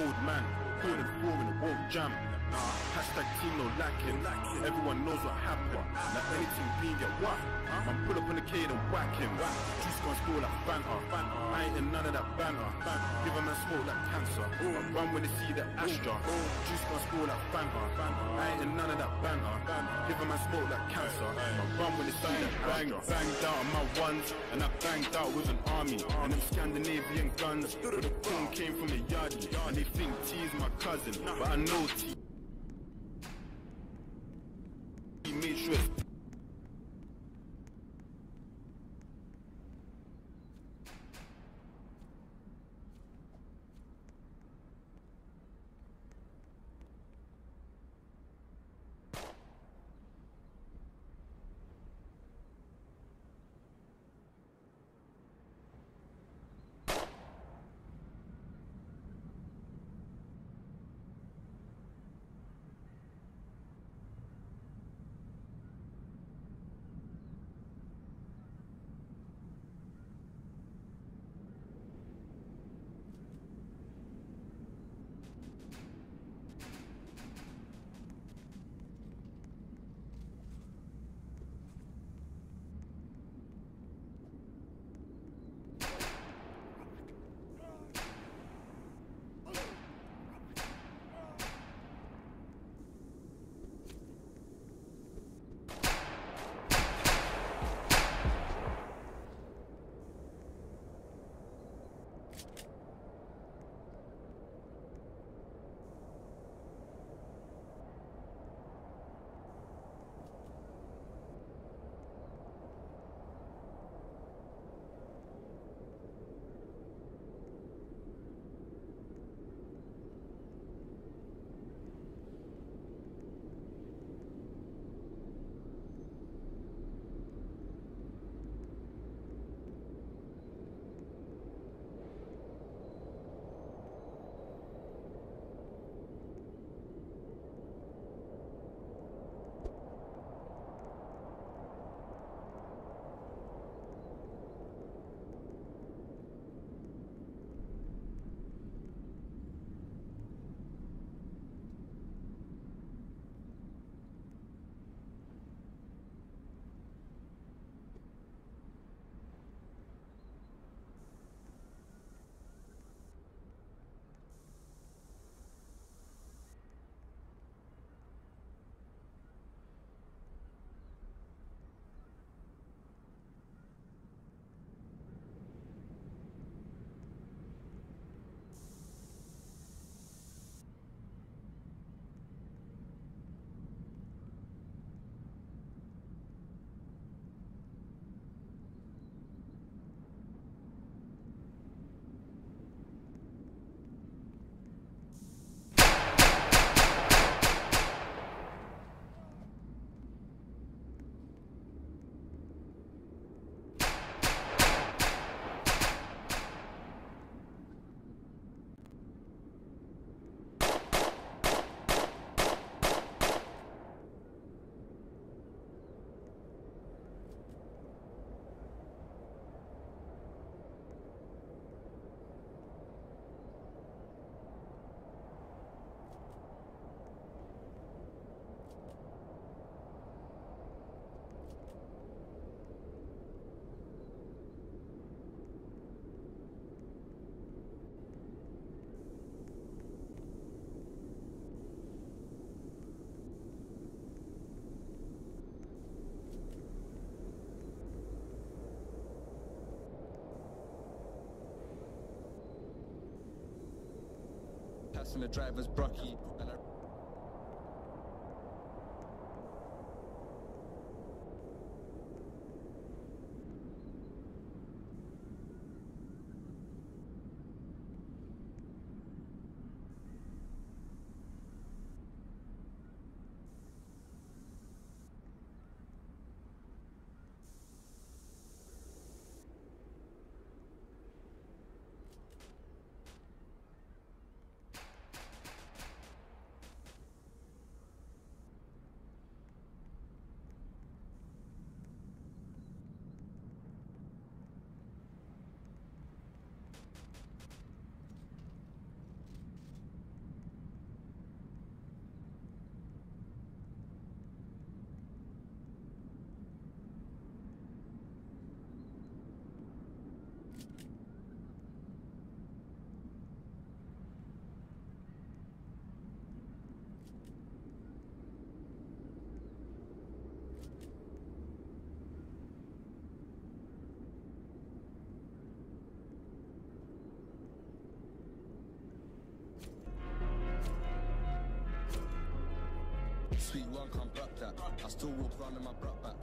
old man, holding form and it won't jam. Hashtag team no lacking. Everyone knows what happened. Like anything being get what? Man, pull up on the kid and whack him. Juice gon' spill like Fanta. I ain't in none of that banter. Give a man smoke like cancer. I run when they see the Astra. Juice gon' spill like Fanta. I ain't in none of that banter. Give him a man smoke like cancer. I run when they see the Bang, banged out on my ones, and I banged out with an army. And them Scandinavian guns. But the phone came from the yardie. And they think T is my cousin. But I know T. Passing the driver's Brocky. Sweet one can't block that. I still walk around in my block back.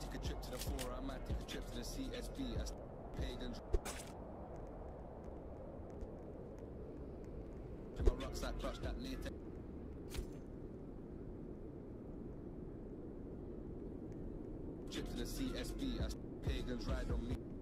Take a trip to the four, I might take a trip to the CSB. As pagans. My rucksack clutch that later. Trip to the CSB as pagans ride on me.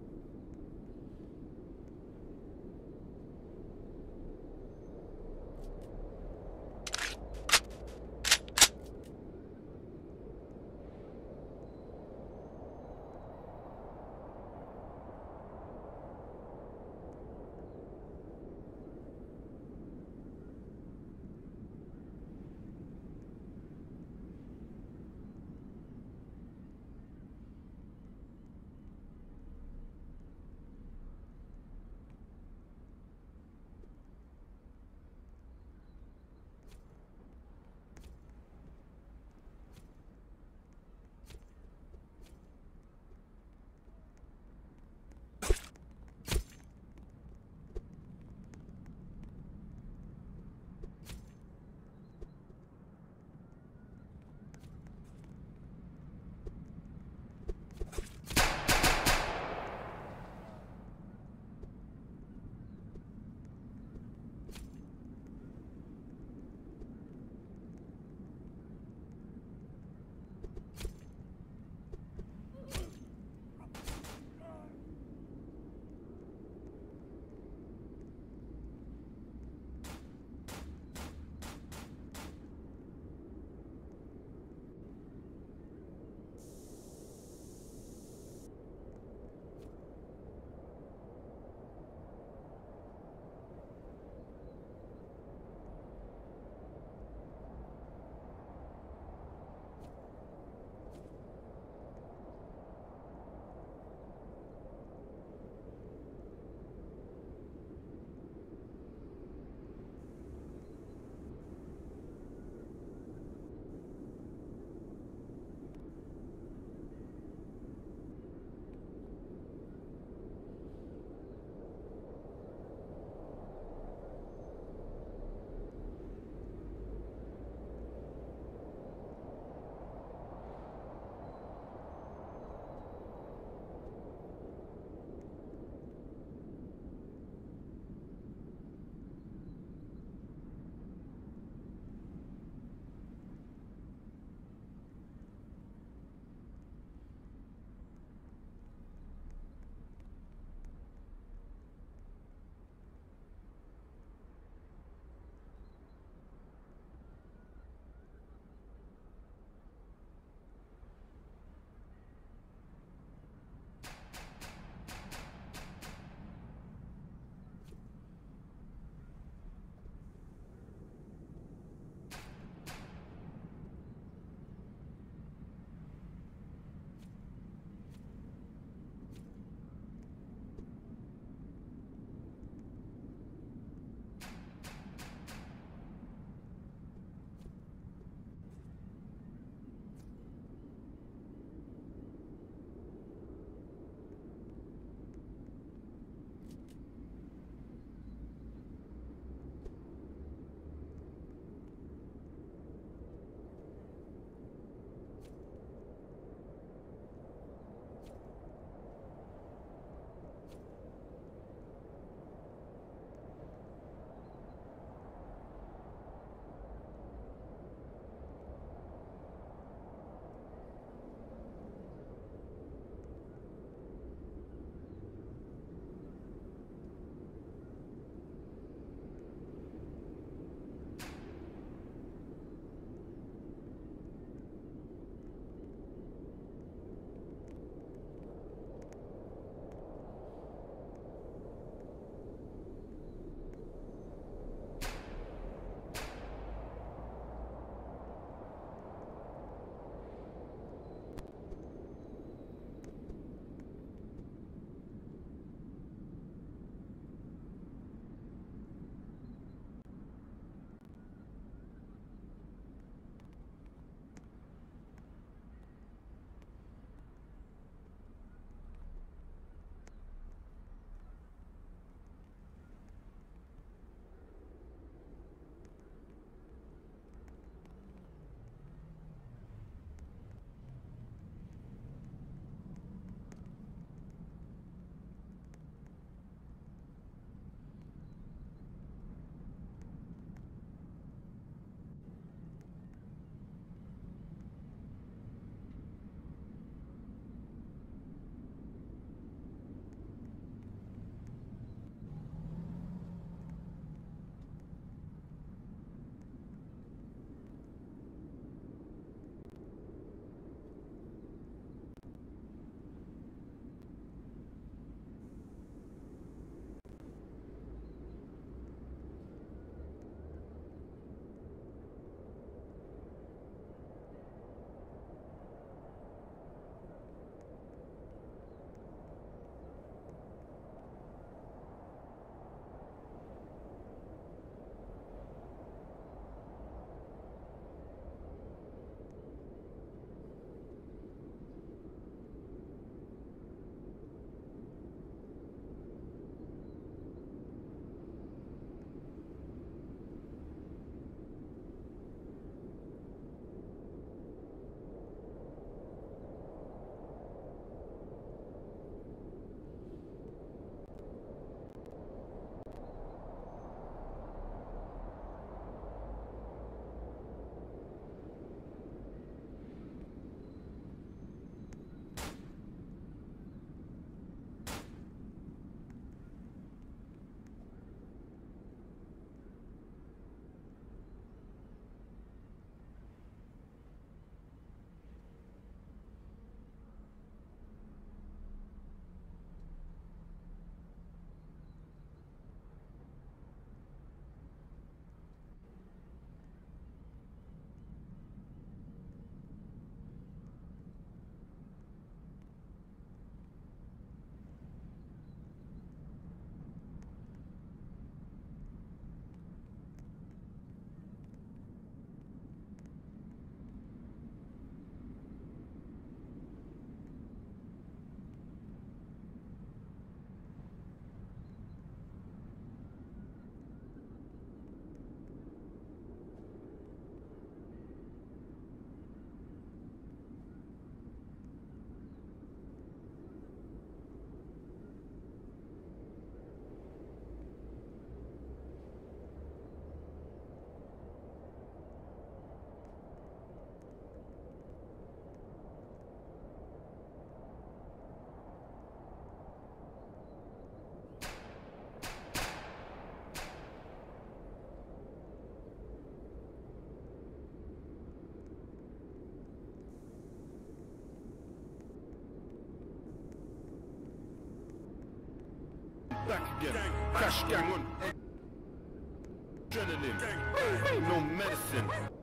Back again. Cash gang on. Adrenaline. No medicine.